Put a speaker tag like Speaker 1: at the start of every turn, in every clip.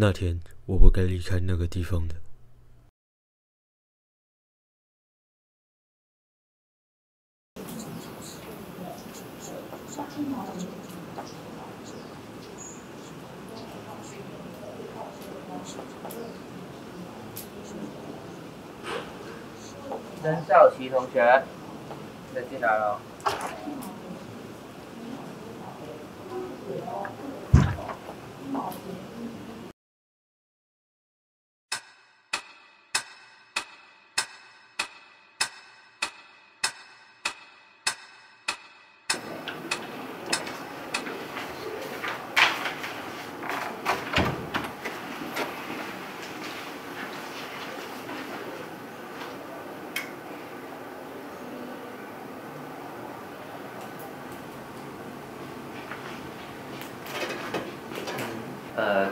Speaker 1: 那天我不该离开那个地方的。
Speaker 2: 曾少奇同学，再进来了。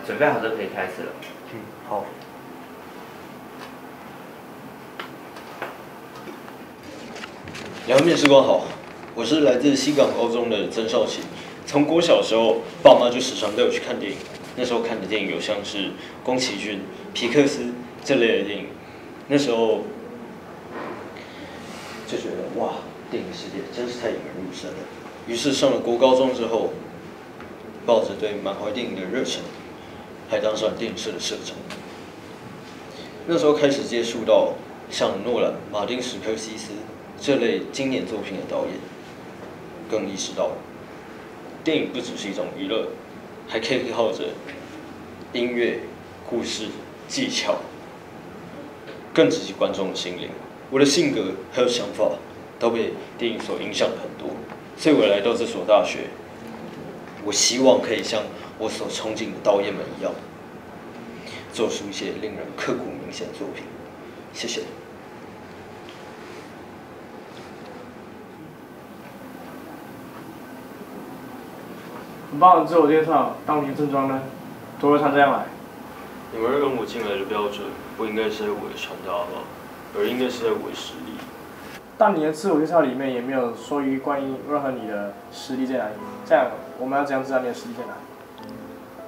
Speaker 2: 准备好就可以开始了。
Speaker 1: 嗯，好。
Speaker 3: 两位面试官好，我是来自西港高中的曾少奇。从国小时候，爸妈就时常带我去看电影。那时候看的电影有像是宫崎骏、皮克斯这类的电影。那时候就觉得哇，电影世界真是太引人入胜了。于是上了国高中之后，抱着对满怀电影的热忱，还当上电影社的社长。那时候开始接触到像诺兰、马丁·史科西斯这类经典作品的导演，更意识到电影不只是一种娱乐，还可以靠着音乐、故事、技巧，更直击观众的心灵。我的性格还有想法都被电影所影响很多，所以我来到这所大学，我希望可以像我所憧憬的导演们一样，做出一些令人刻骨铭心的作品。谢谢。
Speaker 4: 很棒的自我介绍，当年正装呢？怎么会穿这样来？
Speaker 1: 你们认为我进来的标准不应该是在我的穿搭吧，而应该是在我的实力。
Speaker 4: 但你的自我介绍里面也没有说于关于任何你的实力在哪里。这样，我们要怎样知道你的实力在哪？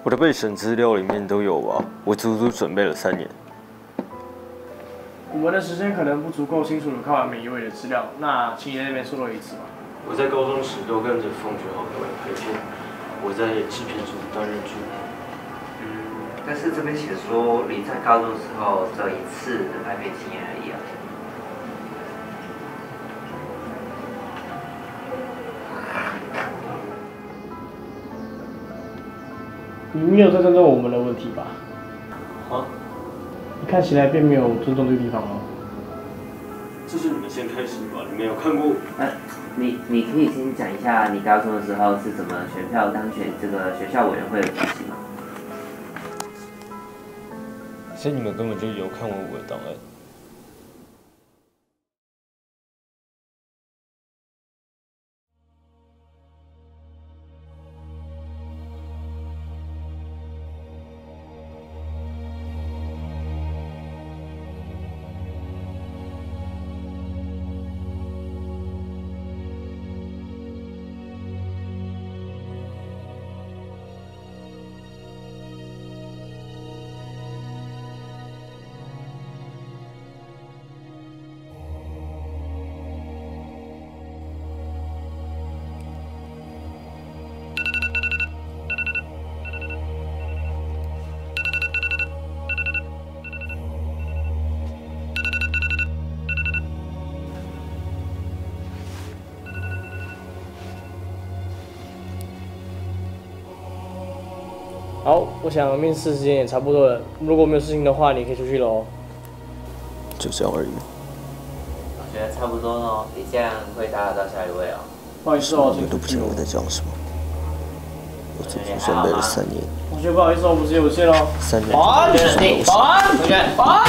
Speaker 1: 我的备审资料里面都有吧，我足足准备了三年。
Speaker 4: 我们的时间可能不足够清楚的看完每一位的资料，那请你在那边说多一次吧。
Speaker 1: 我在高中时都跟着奉俊昊导演拍片，我在制片组担任助理。
Speaker 2: 嗯，但是这边写说你在高中时候只有一次的拍片经验而已啊。
Speaker 4: 你没有在尊重我们的问题吧？
Speaker 1: 啊？
Speaker 4: 你看起来并没有尊重这个地方哦。
Speaker 1: 这是你们先开始吧，你们有看过？
Speaker 2: 哎，你你可以先讲一下你高中的时候是怎么选票当选这个学校委员会的主席吗？
Speaker 1: 所以你们根本就有看过我的档案。
Speaker 4: 好，我想面试时间也差不多了。如果没有事情的话，你可以出去喽。
Speaker 1: 就这样而已。
Speaker 2: 我觉得差不多喽，你这样会打扰到下一位哦。
Speaker 4: 不好意思哦，
Speaker 1: 你都不知道我在讲什么。我足足准备了三年。
Speaker 4: 同学，不好意思哦，我时间有限喽。
Speaker 1: 三年。
Speaker 2: 保安，保安，同学，保安。